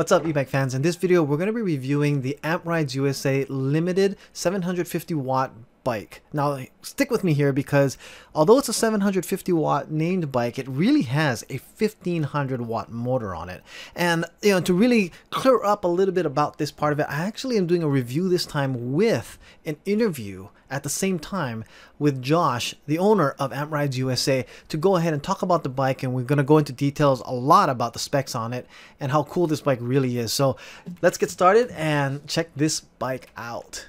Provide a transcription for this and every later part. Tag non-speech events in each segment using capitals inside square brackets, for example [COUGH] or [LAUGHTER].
What's up e-bike fans? In this video we're going to be reviewing the Amp Rides USA limited 750 watt bike. Now stick with me here because although it's a 750 watt named bike, it really has a 1500 watt motor on it. And you know, to really clear up a little bit about this part of it, I actually am doing a review this time with an interview at the same time with Josh, the owner of Amp Rides USA, to go ahead and talk about the bike. And we're going to go into details a lot about the specs on it and how cool this bike really is. So let's get started and check this bike out.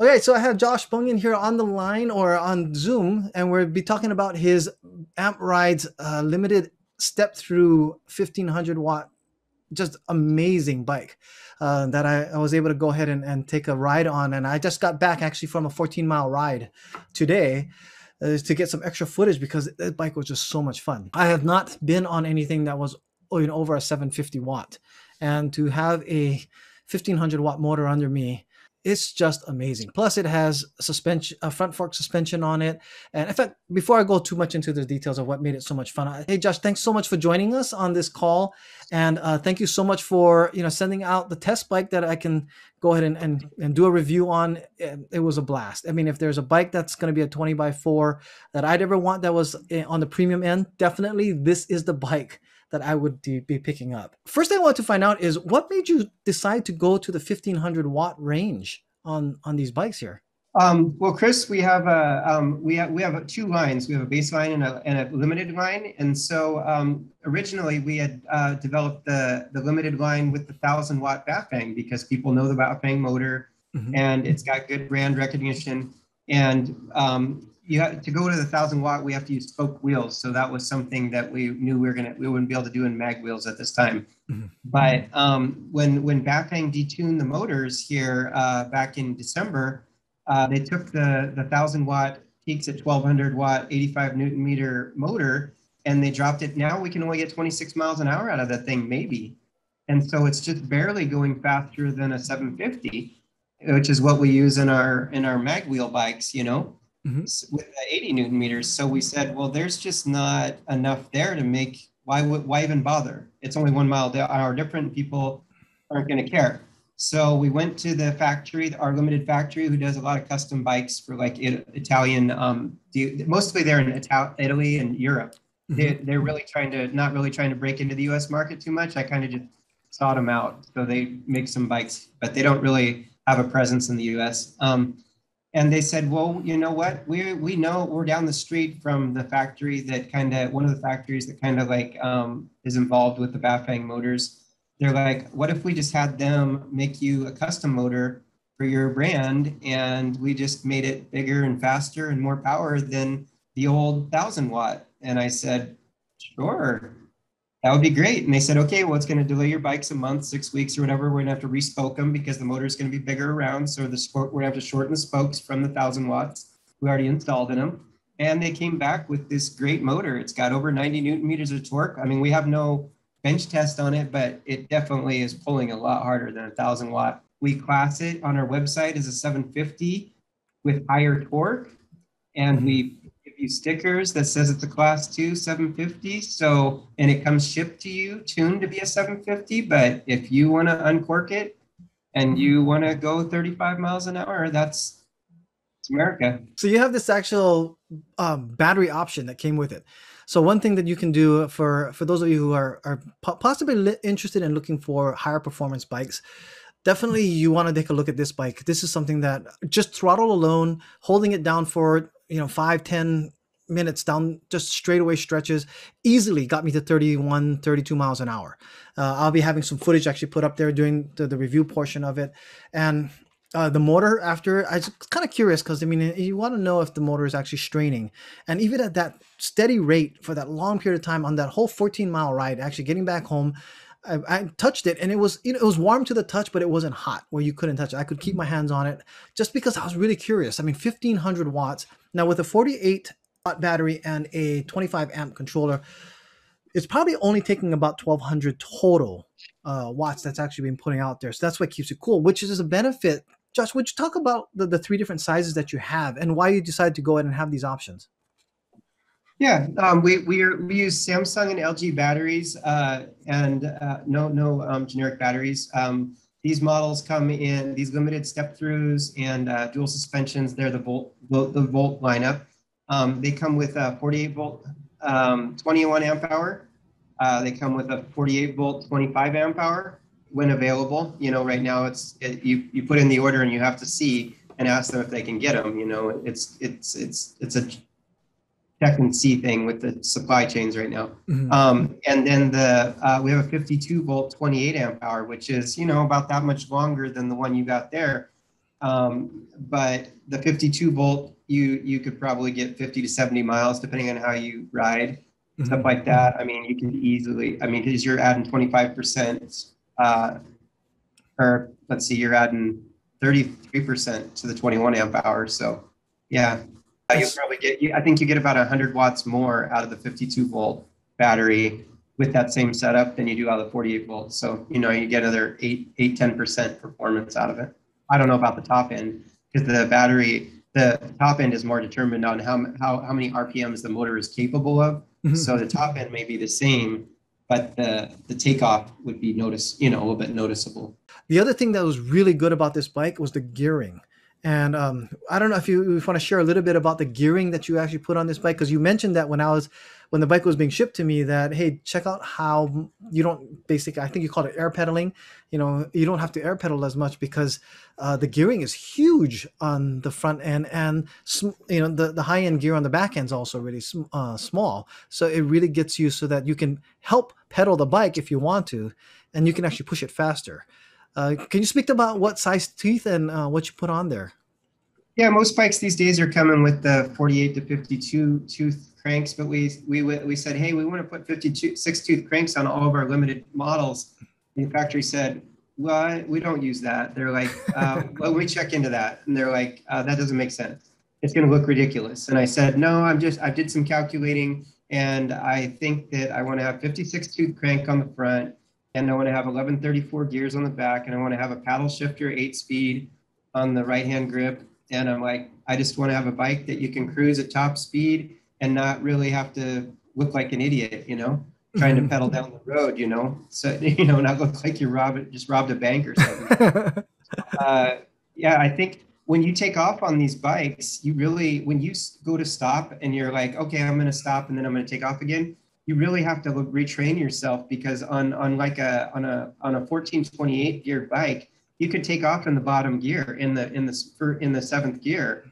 Okay, so I have Josh Bungen here on the line or on Zoom, and we'll be talking about his Amp Rides uh, limited step through 1500 watt, just amazing bike uh, that I, I, was able to go ahead and, and take a ride on. And I just got back actually from a 14 mile ride today uh, to get some extra footage because that bike was just so much fun. I have not been on anything that was you know, over a 750 watt, and to have a 1500 watt motor under me it's just amazing. Plus, it has suspension, a front fork suspension on it. And in fact, before I go too much into the details of what made it so much fun, I, hey Josh, thanks so much for joining us on this call, and uh, thank you so much for you know sending out the test bike that I can go ahead and and, and do a review on. It was a blast. I mean, if there's a bike that's going to be a 20 by 4 that I'd ever want that was eh, on the premium end, definitely this is the bike that I would be picking up. First thing I want to find out is what made you decide to go to the 1500 watt range on on these bikes here? Um, well, Chris, we have a um, we have we have two lines. We have a baseline and a, and a limited line. And so um, originally we had uh, developed the the limited line with the thousand watt Bafang because people know the Bafang motor, mm-hmm. and it's got good brand recognition. And um, you have to go to the thousand watt, we have to use spoke wheels. So that was something that we knew we were gonna we wouldn't be able to do in mag wheels at this time. Mm-hmm. But um, when when Bafang detuned the motors here uh, back in December, uh, they took the the thousand watt peaks at 1200 watt 85 newton meter motor and they dropped it. Now we can only get 26 miles an hour out of that thing, maybe. And so it's just barely going faster than a 750, which is what we use in our in our mag wheel bikes, you know mm-hmm. with 80 newton meters. So we said, well, there's just not enough there to make. Why would why even bother? It's only one mile an hour different. People aren't going to care. So we went to the factory, our limited factory, who does a lot of custom bikes for like Italian. Um, mostly they're in Italy and Europe. Mm-hmm. They, they're really trying to not really trying to break into the U.S. market too much. I kind of just sought them out. So they make some bikes, but they don't really have a presence in the U.S. Um, and they said, well, you know what? We we know we're down the street from the factory that kind of one of the factories that kind of like um, is involved with the Bafang motors. They're like, what if we just had them make you a custom motor for your brand, and we just made it bigger and faster and more power than the old thousand watt? And I said, sure that would be great. And they said, okay, well, it's going to delay your bikes a month, six weeks or whatever. We're going to have to respoke them because the motor is going to be bigger around. So the spoke, we're going to have to shorten the spokes from the thousand watts we already installed in them. And they came back with this great motor. It's got over 90 newton meters of torque. I mean, we have no bench test on it, but it definitely is pulling a lot harder than a thousand watt. We class it on our website as a 750 with higher torque. And we you stickers that says it's a class two 750. So, and it comes shipped to you, tuned to be a 750. But if you want to uncork it and you want to go 35 miles an hour, that's it's America. So you have this actual um, battery option that came with it. So one thing that you can do for for those of you who are are possibly interested in looking for higher performance bikes, definitely you want to take a look at this bike. This is something that just throttle alone, holding it down for you know five ten minutes down just straightaway stretches easily got me to 31 32 miles an hour uh, i'll be having some footage actually put up there during the, the review portion of it and uh, the motor after i was kind of curious because i mean you want to know if the motor is actually straining and even at that steady rate for that long period of time on that whole 14 mile ride actually getting back home I, I, touched it and it was you know it was warm to the touch, but it wasn't hot where you couldn't touch it. I could keep my hands on it just because I was really curious. I mean, 1500 watts. Now with a 48 watt battery and a 25 amp controller, it's probably only taking about 1200 total uh, watts that's actually been putting out there. So that's what keeps it cool, which is a benefit. Josh, would you talk about the, the three different sizes that you have and why you decided to go ahead and have these options? Yeah, um, we we, are, we use Samsung and LG batteries, uh, and uh, no no um, generic batteries. Um, these models come in these limited step throughs and uh, dual suspensions. They're the volt the volt lineup. Um, they come with a 48 volt, um, 21 amp hour. Uh, they come with a 48 volt, 25 amp hour when available. You know, right now it's it, you you put in the order and you have to see and ask them if they can get them. You know, it's it's it's it's a check and see thing with the supply chains right now. Mm-hmm. Um, and then the uh, we have a 52 volt 28 amp hour, which is you know about that much longer than the one you got there. Um, but the 52 volt, you you could probably get 50 to 70 miles depending on how you ride, mm-hmm. stuff like that. I mean, you could easily. I mean, because you're adding 25 percent, uh, or let's see, you're adding 33 percent to the 21 amp hour. So, yeah, you probably get. I think you get about 100 watts more out of the 52 volt battery with that same setup than you do out of the 48 volts. So you know you get another eight, eight, 10 percent performance out of it. I don't know about the top end because the battery, the top end is more determined on how how how many RPMs the motor is capable of. Mm-hmm. So the top end may be the same, but the the takeoff would be notice, you know, a little bit noticeable. The other thing that was really good about this bike was the gearing. And um, I don't know if you, if you want to share a little bit about the gearing that you actually put on this bike, because you mentioned that when I was when the bike was being shipped to me, that hey, check out how you don't basically. I think you called it air pedaling. You know, you don't have to air pedal as much because uh, the gearing is huge on the front end, and you know the the high end gear on the back end is also really uh, small. So it really gets you so that you can help pedal the bike if you want to, and you can actually push it faster. Uh, can you speak about what size teeth and uh, what you put on there? Yeah, most bikes these days are coming with the 48 to 52 tooth cranks, but we we we said, hey, we want to put 52 six tooth cranks on all of our limited models. And the factory said, well, we don't use that. They're like, uh, [LAUGHS] well, we check into that, and they're like, uh, that doesn't make sense. It's going to look ridiculous. And I said, no, I'm just I did some calculating, and I think that I want to have 56 tooth crank on the front and I want to have 1134 gears on the back, and I want to have a paddle shifter, eight speed on the right hand grip. And I'm like, I just want to have a bike that you can cruise at top speed and not really have to look like an idiot, you know, trying to [LAUGHS] pedal down the road, you know, so [LAUGHS] you know, not look like you robbed just robbed a bank or something. [LAUGHS] uh, yeah, I think when you take off on these bikes, you really when you go to stop and you're like, okay, I'm going to stop and then I'm going to take off again you really have to retrain yourself because on on like a on a on a 1428 gear bike you could take off in the bottom gear in the in the in the seventh gear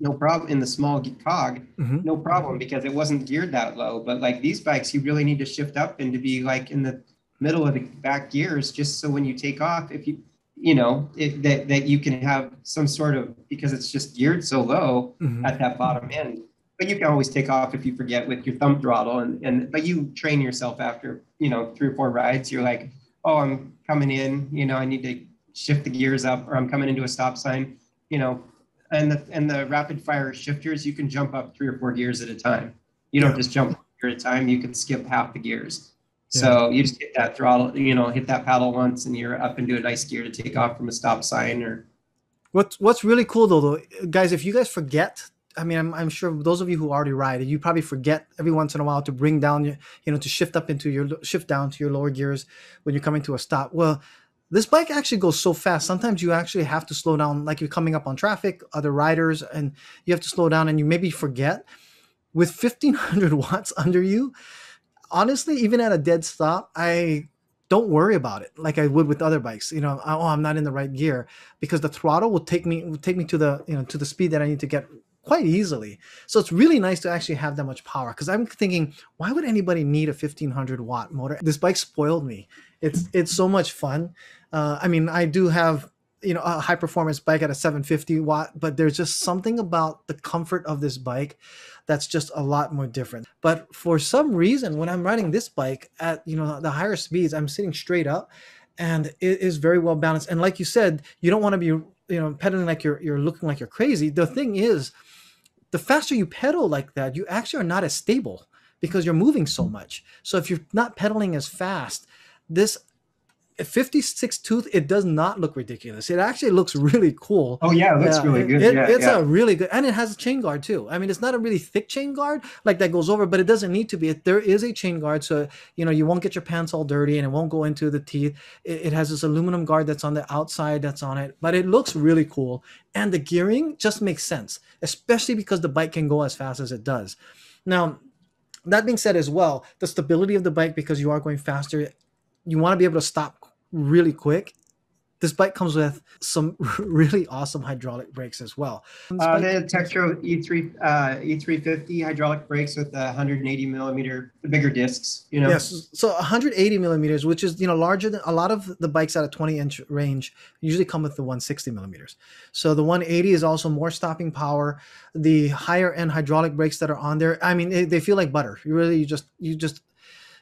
no problem in the small cog mm-hmm. no problem because it wasn't geared that low but like these bikes you really need to shift up and to be like in the middle of the back gears just so when you take off if you you know it, that that you can have some sort of because it's just geared so low mm-hmm. at that bottom end but you can always take off if you forget with your thumb throttle and, and but you train yourself after you know three or four rides. You're like oh i'm coming in you know i need to shift the gears up or i'm coming into a stop sign you know. And the and the rapid fire shifters you can jump up three or four gears at a time. You don't just jump at a time. You can skip half the gears. Yeah. so you just hit that throttle you know hit that paddle once and you're up into a nice gear to take off from a stop sign or what's what's really cool though, though guys if you guys forget I mean, I'm, I'm sure those of you who already ride, you probably forget every once in a while to bring down your, you know, to shift up into your shift down to your lower gears when you're coming to a stop. Well, this bike actually goes so fast. Sometimes you actually have to slow down, like you're coming up on traffic, other riders, and you have to slow down, and you maybe forget. With 1500 [LAUGHS] watts under you, honestly, even at a dead stop, I don't worry about it like I would with other bikes. You know, oh, I'm not in the right gear because the throttle will take me will take me to the you know to the speed that I need to get quite easily. So it's really nice to actually have that much power because I'm thinking, why would anybody need a 1500 watt motor? This bike spoiled me. It's it's so much fun. Uh, I mean, I do have you know a high performance bike at a 750 watt but there's just something about the comfort of this bike that's just a lot more different but for some reason when i'm riding this bike at you know the higher speeds i'm sitting straight up and it is very well balanced and like you said you don't want to be you know pedaling like you're you're looking like you're crazy the thing is the faster you pedal like that you actually are not as stable because you're moving so mm. much. So if you're not pedaling as fast this 56 tooth it does not look ridiculous. It actually looks really cool. Oh yeah it looks really good. It, yeah, it's yeah. a really good and it has a chain guard too. I mean it's not a really thick chain guard like that goes over but it doesn't need to be. There is a chain guard so you know you won't get your pants all dirty and it won't go into the teeth. It, it has this aluminum guard that's on the outside that's on it but it looks really cool. And the gearing just makes sense especially because the bike can go as fast as it does. Now that being said as well the stability of the bike because you are going faster you want to be able to stop really quick. This bike comes with some [LAUGHS] really awesome hydraulic brakes as well. Uh, the Tektro E3 uh, E350 hydraulic brakes with the 180 millimeter bigger discs. You know. Yes, so 180 millimeters, which is you know larger than a lot of the bikes at a 20 inch range, usually come with the 160 millimeters. So the 180 is also more stopping power. The higher end hydraulic brakes that are on there, I mean, they, they feel like butter. You really you just you just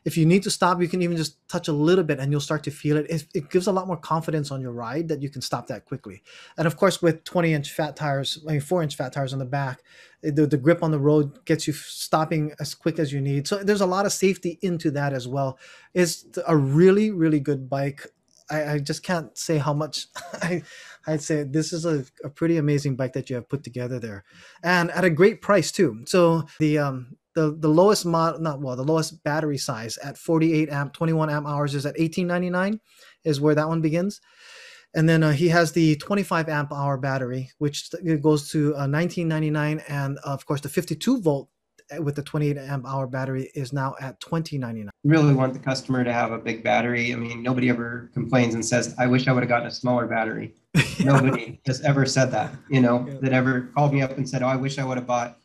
if you need to stop, you can even just touch a little bit and you'll start to feel it. it. it. gives a lot more confidence on your ride that you can stop that quickly. And of course, with 20 inch fat tires, I mean, four inch fat tires on the back, the, the grip on the road gets you stopping as quick as you need. So there's a lot of safety into that as well. It's a really, really good bike. I, I just can't say how much [LAUGHS] I, I'd say this is a, a pretty amazing bike that you have put together there and at a great price too. So the, um, the the lowest mod not well the lowest battery size at 48 amp 21 amp hours is at 1899 is where that one begins and then uh, he has the 25 amp hour battery which goes to uh, 1999 and of course the 52 volt uh, with the 28 amp hour battery is now at 2099 really want the customer to have a big battery i mean nobody ever complains and says i wish i would have gotten a smaller battery yeah. [LAUGHS] nobody has ever said that you know yeah. that ever called me up and said oh i wish i would have bought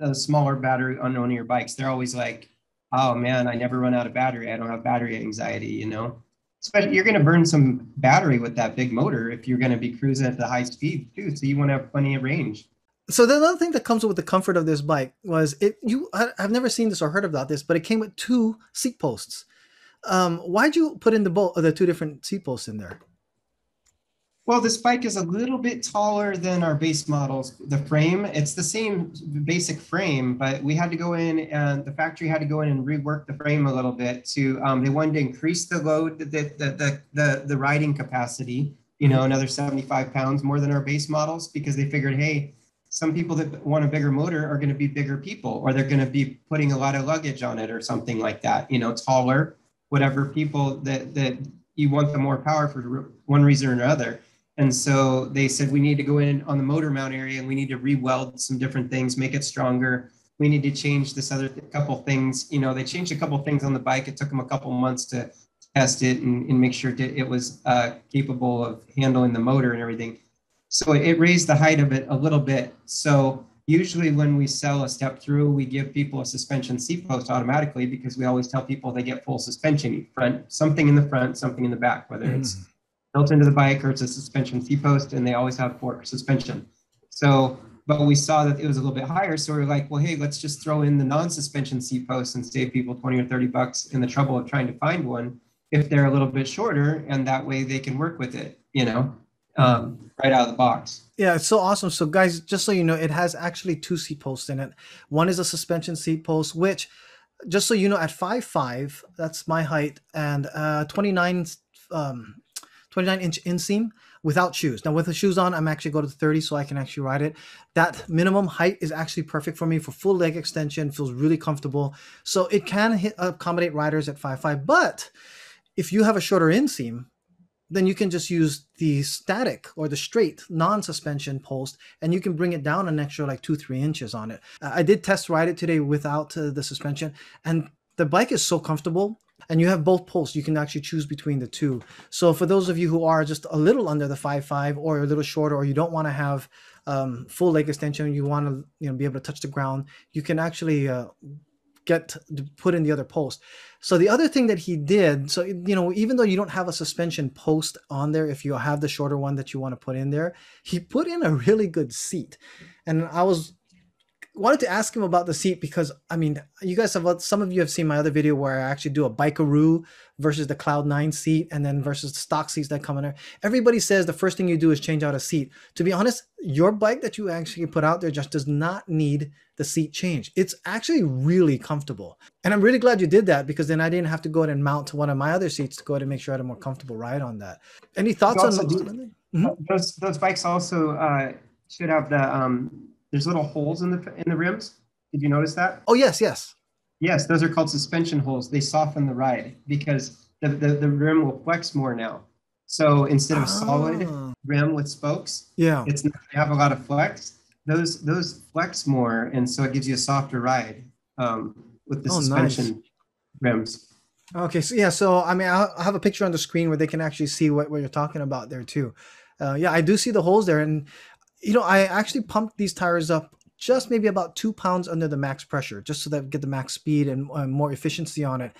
a smaller battery of your bikes, they're always like, oh man, I never run out of battery. I don't have battery anxiety, you know? Especially you're going to burn some battery with that big motor if you're going to be cruising at the high speed too. So you want to have plenty of range. So the other thing that comes with the comfort of this bike was it. You, I, have never seen this or heard about this, but it came with two seat posts. Um, why'd you put in the bolt the two different seat posts in there? Well, this bike is a little bit taller than our base models. The frame, it's the same basic frame, but we had to go in and the factory had to go in and rework the frame a little bit to, um, they wanted to increase the load, the, the, the, the, the riding capacity, you know, another 75 pounds more than our base models because they figured, hey, some people that want a bigger motor are going to be bigger people or they're going to be putting a lot of luggage on it or something like that, you know, taller, whatever people that, that you want the more power for one reason or another and so they said, we need to go in on the motor mount area and we need to re-weld some different things, make it stronger. We need to change this other th- couple things. You know, they changed a couple things on the bike. It took them a couple months to test it and, and make sure it was uh, capable of handling the motor and everything. So it raised the height of it a little bit. So usually when we sell a step through, we give people a suspension seat post automatically because we always tell people they get full suspension front, something in the front, something in the back, whether it's mm built into the bike or it's a suspension seat post and they always have fork suspension. So, but we saw that it was a little bit higher. So we are like, well, hey, let's just throw in the non-suspension seat post and save people 20 or 30 bucks in the trouble of trying to find one if they're a little bit shorter and that way they can work with it, you know, um, right out of the box. Yeah, it's so awesome. So guys, just so you know, it has actually two seat posts in it. One is a suspension seat post, which just so you know, at five five, that's my height, and uh, 29 um, 29 inch inseam without shoes. Now with the shoes on, I'm actually going to 30 so I can actually ride it. That minimum height is actually perfect for me for full leg extension, feels really comfortable. So it can hit, accommodate riders at 5'5", but if you have a shorter inseam, then you can just use the static or the straight non-suspension post and you can bring it down an extra like two, three inches on it. I did test ride it today without uh, the suspension and the bike is so comfortable and you have both posts you can actually choose between the two so for those of you who are just a little under the five five or a little shorter or you don't want to have um, full leg extension you want to you know be able to touch the ground you can actually uh, get put in the other post. So the other thing that he did, so you know, even though you don't have a suspension post on there, if you have the shorter one that you want to put in there, he put in a really good seat. And I was wanted to ask him about the seat because I mean, you guys have some of you have seen my other video where I actually do a bikeroo versus the Cloud Nine seat and then versus the stock seats that come in there. Everybody says the first thing you do is change out a seat. To be honest, your bike that you actually put out there just does not need the seat change. It's actually really comfortable. And I'm really glad you did that because then I didn't have to go ahead and mount to one of my other seats to go ahead and make sure I had a more comfortable ride on that. Any thoughts on mm-hmm. those? Those bikes also uh, should have the um, there's little holes in the in the rims. Did you notice that? Oh yes, yes. Yes, those are called suspension holes. They soften the ride because the, the, the rim will flex more now. So instead of solid ah. rim with spokes, yeah, it's not, they have a lot of flex. Those those flex more, and so it gives you a softer ride um, with the oh, suspension nice. rims. Okay, so yeah, so I mean, I'll, have a picture on the screen where they can actually see what, what you're talking about there too. Uh, yeah, I do see the holes there, and you know, I actually pumped these tires up just maybe about two pounds under the max pressure, just so that we get the max speed and uh, more efficiency on it.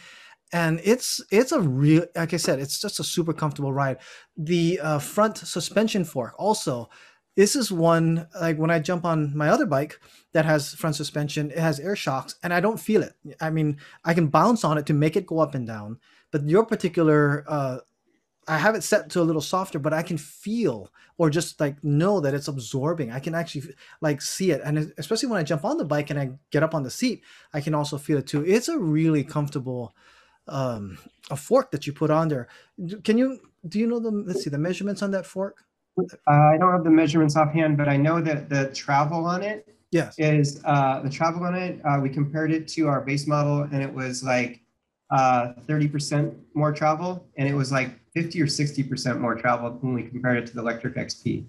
And it's it's a real, like I said, it's just a super comfortable ride. The uh, front suspension fork also. This is one like when I jump on my other bike that has front suspension, it has air shocks, and I don't feel it. I mean, I can bounce on it to make it go up and down, but your particular uh, I have it set to a little softer, but I can feel or just like know that it's absorbing. I can actually like see it, and especially when I jump on the bike and I get up on the seat, I can also feel it too. It's a really comfortable um, a fork that you put on there. Can you do you know the let's see the measurements on that fork? Uh, I don't have the measurements offhand, but I know that the travel on it yes is uh, the travel on it. Uh, we compared it to our base model, and it was like uh, 30% more travel, and it was like 50 or 60% more travel when we compared it to the Lectric XP.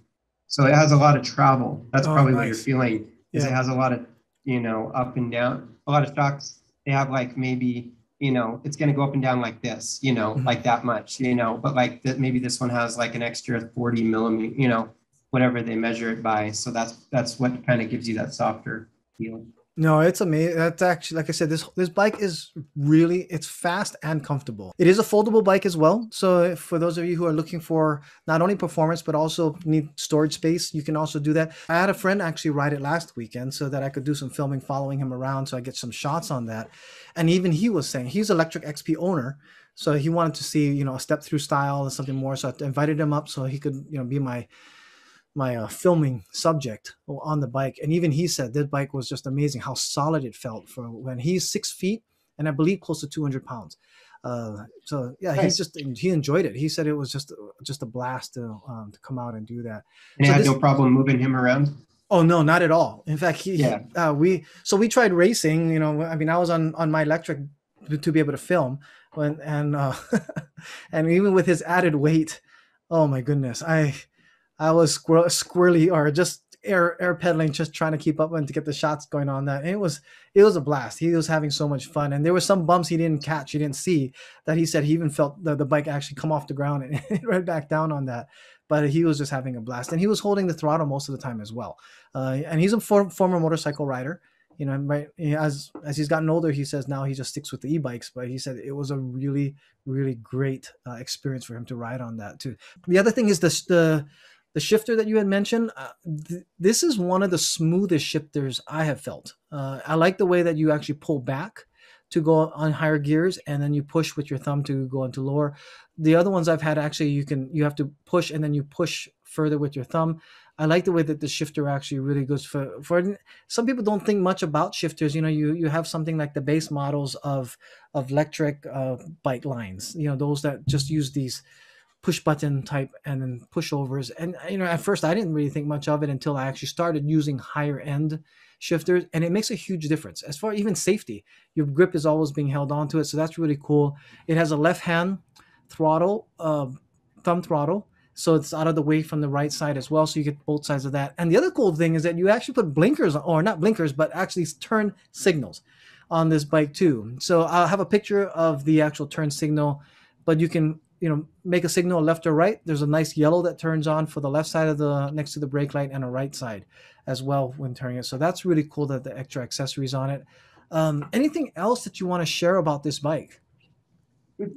So it has a lot of travel. That's oh, probably nice. what you're feeling. Is yeah. it has a lot of, you know, up and down. A lot of shocks. They have like maybe, you know, it's going to go up and down like this, you know, mm-hmm. like that much, you know. But like that, maybe this one has like an extra 40 millimeter, you know, whatever they measure it by. So that's that's what kind of gives you that softer feel. No, it's amazing. That's actually, like I said, this this bike is really it's fast and comfortable. It is a foldable bike as well. So for those of you who are looking for not only performance but also need storage space, you can also do that. I had a friend actually ride it last weekend so that I could do some filming following him around, so I get some shots on that. And even he was saying he's Lectric XP owner, so he wanted to see you know a step through style and something more. So I invited him up so he could you know be my my uh, filming subject on the bike, and even he said this bike was just amazing how solid it felt for when he's six feet and I believe close to 200 pounds. Uh, so yeah, nice. he just he enjoyed it. He said it was just just a blast to um, to come out and do that. And so had this, no problem moving him around. Oh no, not at all. In fact, he, yeah. He, uh, we so we tried racing. You know, I mean, I was on on my electric to be able to film, when and uh, [LAUGHS] and even with his added weight, oh my goodness, I I was squir- squirrely or just air air pedaling, just trying to keep up and to get the shots going on that. And it was it was a blast. He was having so much fun, and there were some bumps he didn't catch, he didn't see. That he said he even felt the, the bike actually come off the ground and [LAUGHS] right back down on that. But he was just having a blast, and he was holding the throttle most of the time as well. Uh, and he's a for, former motorcycle rider. You know, right, as as he's gotten older, he says now he just sticks with the e-bikes. But he said it was a really, really great uh, experience for him to ride on that too. The other thing is this the the shifter that you had mentioned, uh, th- this is one of the smoothest shifters I have felt. Uh, I like the way that you actually pull back to go on higher gears and then you push with your thumb to go into lower. The other ones I've had actually you can you have to push and then you push further with your thumb. I like the way that the shifter actually really goes for for some people don't think much about shifters. You know, you you have something like the base models of of electric uh, bike lines. You know, those that just use these push button type and then pushovers. And you know, at first I didn't really think much of it until I actually started using higher end shifters, and it makes a huge difference as far even safety. Your grip is always being held onto it, so that's really cool. It has a left hand throttle, uh, thumb throttle. So it's out of the way from the right side as well. So you get both sides of that. And the other cool thing is that you actually put blinkers, or not blinkers, but actually turn signals on this bike too. So I'll have a picture of the actual turn signal, but you can you know make a signal left or right there's a nice yellow that turns on for the left side of the next to the brake light and a right side as well when turning it so that's really cool that the extra accessories on it Um, anything else that you want to share about this bike?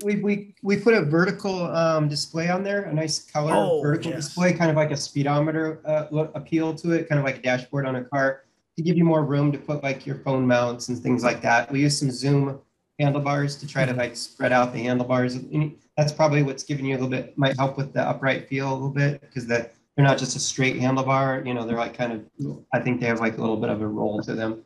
We, we, we put a vertical um, display on there, a nice color Oh, vertical yes. display, kind of like a speedometer uh, appeal to it, kind of like a dashboard on a car to give you more room to put like your phone mounts and things like that. We use some zoom handlebars to try to Mhm. like spread out the handlebars. And That's probably what's giving you a little bit, might help with the upright feel a little bit because that they're not just a straight handlebar, you know, they're like kind of, I think they have like a little bit of a roll to them,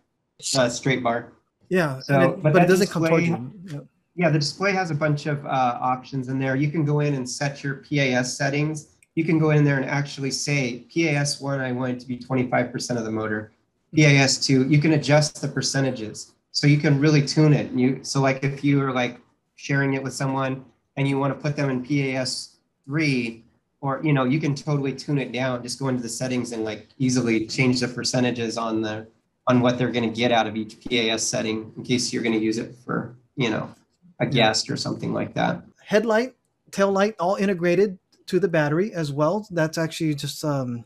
uh, straight bar. Yeah, So, it- but but, it doesn't come towards display- you. Yeah. Yeah, the display has a bunch of uh, options in there. You can go in and set your PAS settings. You can go in there and actually say PAS one, I want it to be 25% of the motor. PAS two, you can adjust the percentages. So you can really tune it. And you so like if you are like sharing it with someone and you want to put them in PAS three, or you know, you can totally tune it down. Just go into the settings and like easily change the percentages on the on what they're going to get out of each PAS setting in case you're going to use it for, you know, a guest or something like that. Headlight, tail light, all integrated to the battery as well. That's actually just um,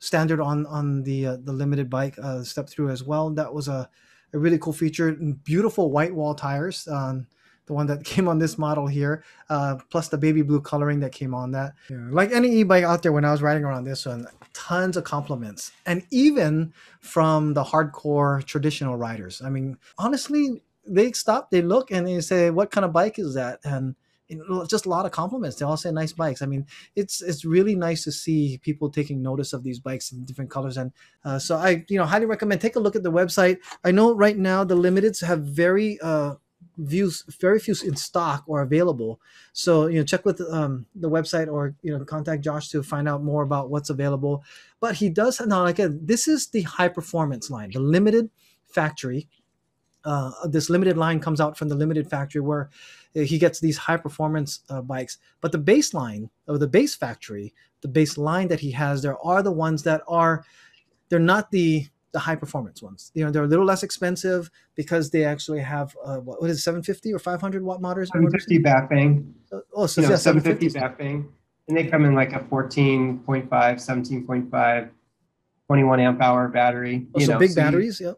standard on on the uh, the limited bike uh, step through as well. That was a, a really cool feature. Beautiful white wall tires. Um, the one that [LAUGHS] came on this model here, uh, plus the baby blue coloring that came on that. Yeah, Like any e-bike out there, when I was riding around this one, tons of compliments, and even from the hardcore traditional riders. I mean, honestly, they stop, they look, and they say, "What kind of bike is that?" And just a lot of compliments. They all say nice bikes. I mean, it's it's really nice to see people taking notice of these bikes in different colors. And uh, so I, you know, highly recommend take a look at the website. I know right now the limiteds have very uh, views, very few in stock or available. So you know, check with um, the website or you know, contact Josh to find out more about what's available. But he does now again. This is the high performance line, the limited factory. Uh, this limited line comes out from the limited factory where he gets these high performance uh, bikes. But the baseline or the base factory, the base line that he has, there are the ones that are, they're not the the high performance ones. You know, they're a little less expensive because they actually have uh, what, what is it, 750 or 500 watt motors? 750 Bafang, Oh, so you know, yeah, 750 750. Bafang. And they come in like a 14.5, 17.5, 21 amp hour battery. Oh, you so know, big so you- batteries. yeah.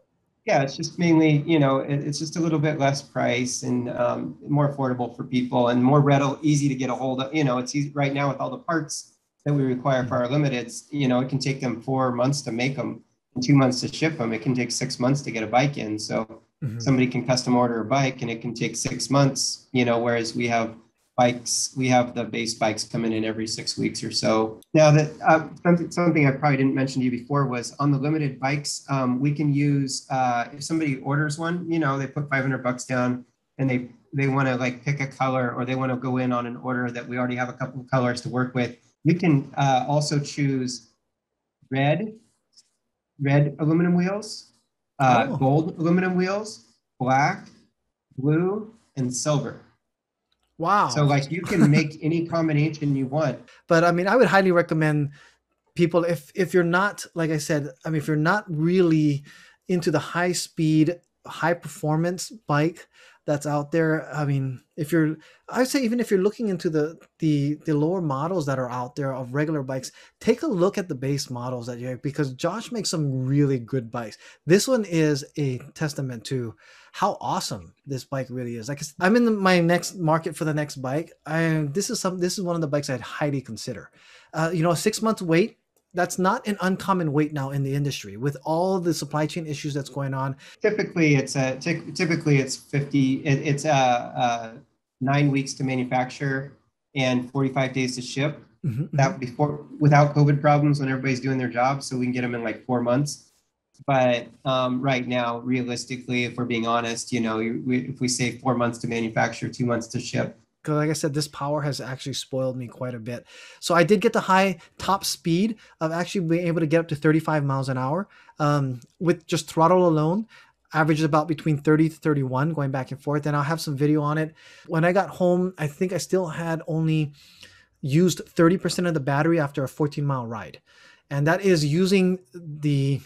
yeah, it's just mainly, you know, it, it's just a little bit less price and um, more affordable for people and more readily, easy to get a hold of. You know, it's easy right now with all the parts that we require for our limiteds. You know, it can take them four months to make them, two months to ship them. It can take six months to get a bike in. So Mhm. somebody can custom order a bike and it can take six months. You know, whereas we have bikes, we have the base bikes coming in every six weeks or so. Now that uh, something, something I probably didn't mention to you before was on the limited bikes, um, we can use uh, if somebody orders one, you know, they put 500 bucks down and they they want to like pick a color or they want to go in on an order that we already have a couple of colors to work with. You can uh, also choose red, red aluminum wheels, uh, Oh. gold aluminum wheels, black, blue, and silver. Wow. So like you can make [LAUGHS] any combination you want. but I mean, I would highly recommend people if if you're not like I said, I mean, if you're not really into the high speed, high performance bike that's out there, I mean, if you're, I'd say even if you're looking into the the the lower models that are out there of regular bikes, take a look at the base models that you have because Josh makes some really good bikes. This one is a testament to how awesome this bike really is. Like I'm in the, my next market for the next bike. I this is some this is one of the bikes I'd highly consider. Uh, you know, a six month wait. That's not an uncommon wait now in the industry with all the supply chain issues that's going on. Typically, it's a typically it's 50. It, it's uh, uh, nine weeks to manufacture and 45 days to ship. Mhm, That before without COVID problems when everybody's doing their job, so we can get them in like four months. But um, right now, realistically, if we're being honest, you know, we, if we say four months to manufacture, two months to ship, because like I said, this power has actually spoiled me quite a bit. So I did get the high top speed of actually being able to get up to 35 miles an hour um, with just throttle alone. Averages about between 30 to 31 going back and forth. And I'll have some video on it. When I got home, I think I still had only used 30% of the battery after a 14 mile ride. And that is using the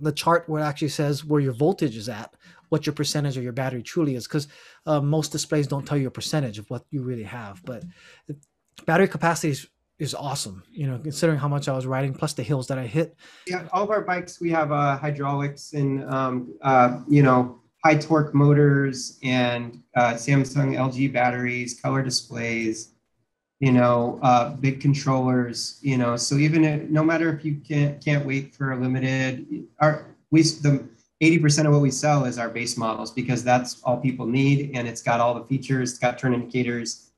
the chart where it actually says where your voltage is at, what your percentage of your battery truly is. Because uh, most displays don't tell you a percentage of what you really have but battery capacity is, is awesome you know considering how much i was riding plus the hills that i hit Yeah, all of our bikes, we have uh, hydraulics and, um, uh, you know, high torque motors and uh, Samsung LG batteries, color displays, you know, uh, big controllers, you know, so even if, no matter if you can't, can't wait for a limited, our, we, the 80% of what we sell is our base models because that's all people need. And it's got all the features, it's got turn indicators,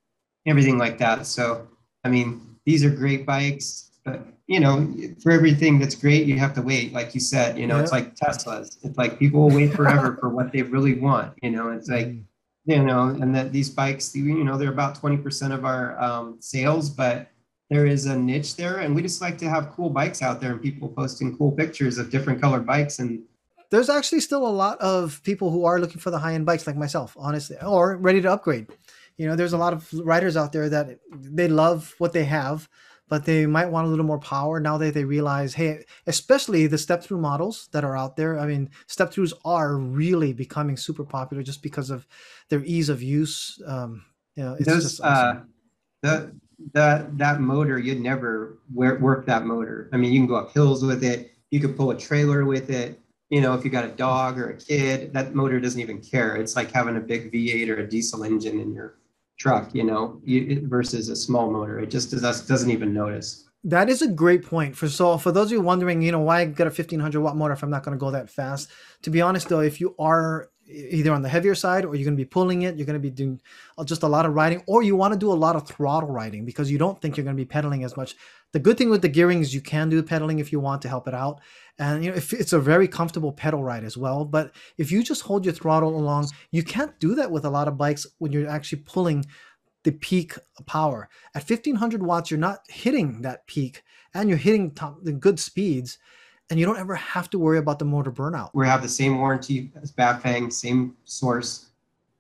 everything like that. So, I mean, these are great bikes, but you know, for everything that's great, you have to wait. Like you said, you know, yeah. it's like Teslas. It's like people will wait forever for what they really want. You know, it's like, mm you know, and that these bikes, you know, they're about 20% of our um, sales, but there is a niche there. And we just like to have cool bikes out there and people posting cool pictures of different colored bikes. And there's actually still a lot of people who are looking for the high end bikes like myself, honestly, or ready to upgrade. You know, there's a lot of riders out there that they love what they have but they might want a little more power now that they realize, hey, especially the step through models that are out there. I mean, step throughs are really becoming super popular just because of their ease of use. Um, you know, it's Those, just awesome. uh, the that that motor you'd never work that motor. I mean, you can go up hills with it. You could pull a trailer with it. You know, if you got a dog or a kid, that motor doesn't even care. It's like having a big V8 or a diesel engine in your truck, you know, versus a small motor. It just does, doesn't even notice. That is a great point. For so for those of you wondering, you know, why get a 1500 watt motor if I'm not going to go that fast? To be honest, though, if you are either on the heavier side or you're going to be pulling it, you're going to be doing just a lot of riding, or you want to do a lot of throttle riding because you don't think you're going to be pedaling as much. The good thing with the gearing is you can do pedaling if you want to help it out. And you know if it's a very comfortable pedal ride as well but if you just hold your throttle along you can't do that with a lot of bikes when you're actually pulling the peak power. At 1500 watts you're not hitting that peak and you're hitting top, the good speeds and you don't ever have to worry about the motor burnout we have the same warranty as bafang same source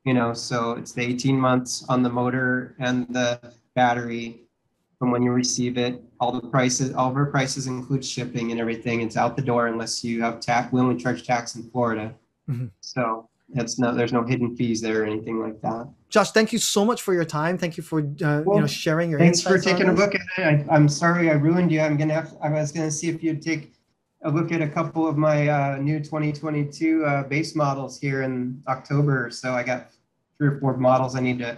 you know so it's the 18 months on the motor and the battery from when you receive it. All the prices, all of our prices include shipping and everything. It's out the door unless you have tax. We only charge tax in Florida, mm-hmm. so it's no. There's no hidden fees there or anything like that. Josh, thank you so much for your time. Thank you for uh, well, you know sharing your. Thanks for taking a look at it. I, am sorry I ruined you. I'm gonna. Have, I was gonna see if you'd take a look at a couple of my uh, new 2022 uh, base models here in October. So I got three or four models I need to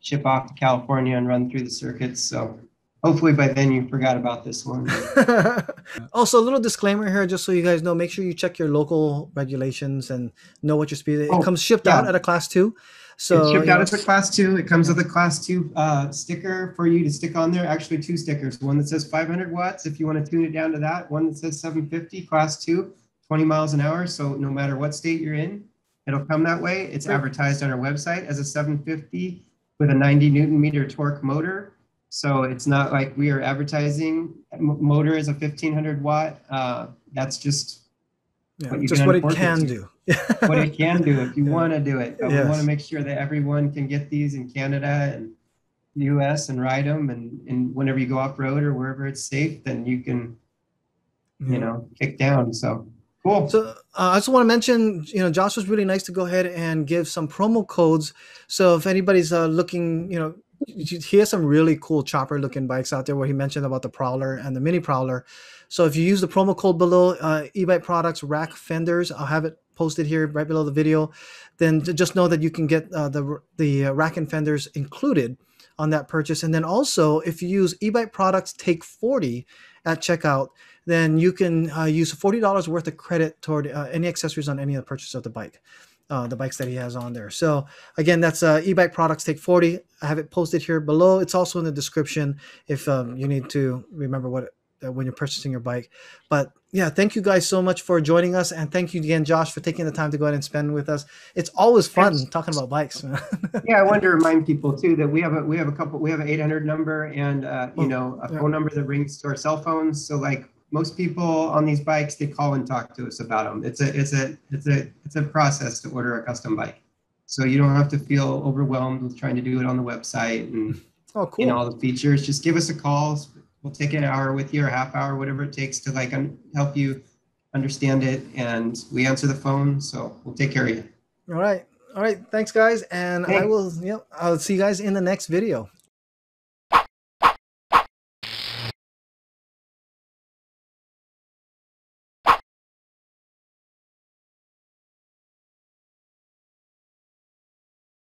ship off to California and run through the circuits. So hopefully by then you forgot about this one. [LAUGHS] also, a little disclaimer here, just so you guys know, make sure you check your local regulations and know what your speed. It oh, comes shipped yeah. out at a class two. So it's shipped out as a class two. It comes with a class two uh, sticker for you to stick on there. Actually, two stickers. One that says 500 watts if you want to tune it down to that. One that says 750 class two, 20 miles an hour. So no matter what state you're in, it'll come that way. It's advertised on our website as a 750 with a 90 newton meter torque motor so it's not like we are advertising motor is a 1500 watt. Uh, that's just yeah, what just what it can it do. what it can do if you [LAUGHS] yeah. want to do it. But yes. we want to make sure that everyone can get these in Canada and the US and ride them. And, and whenever you go off road or wherever it's safe, then you can, you know, kick down. So Cool. So uh, I just want to mention, you know, Josh was really nice to go ahead and give some promo codes. So if anybody's uh, looking, you know, he has some really cool chopper looking bikes out there where he mentioned about the prowler and the mini prowler so if you use the promo code below uh, e-bike products rack fenders i'll have it posted here right below the video then just know that you can get uh, the the uh, rack and fenders included on that purchase and then also if you use e-bike products take 40 at checkout then you can uh, use $40 worth of credit toward uh, any accessories on any of the purchase of the bike uh, the bikes that he has on there. So again, that's uh, e-bike products take 40. I have it posted here below. It's also in the description if um, you need to remember what when you're purchasing your bike. But yeah, thank you guys so much for joining us, and thank you again, Josh, for taking the time to go ahead and spend with us. It's always fun talking about bikes. [LAUGHS] yeah, I want to remind people too that we have a we have a couple we have an 800 number and uh, you oh, know a yeah. phone number that rings to our cell phones. So like most people on these bikes they call and talk to us about them it's a it's a it's a it's a process to order a custom bike so you don't have to feel overwhelmed with trying to do it on the website and oh, cool. know all the features just give us a call we'll take an hour with you or half hour whatever it takes to like un- help you understand it. And we answer the phone so we'll take care of you. All right. All right. Thanks guys. And thanks. i will yep i'll see you guys in the next video